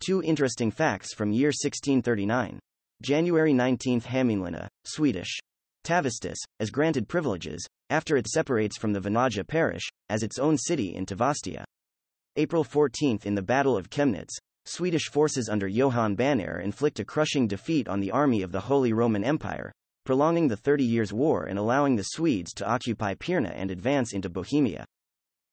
Two interesting facts from year 1639. January 19 Hämeenlinna, Swedish. Tavastehus as granted privileges, after it separates from the Vanaja parish, as its own city in Tavastia. April 14 In the Battle of Chemnitz, Swedish forces under Johan Banér inflict a crushing defeat on the army of the Holy Roman Empire, prolonging the Thirty Years' War and allowing the Swedes to occupy Pirna and advance into Bohemia.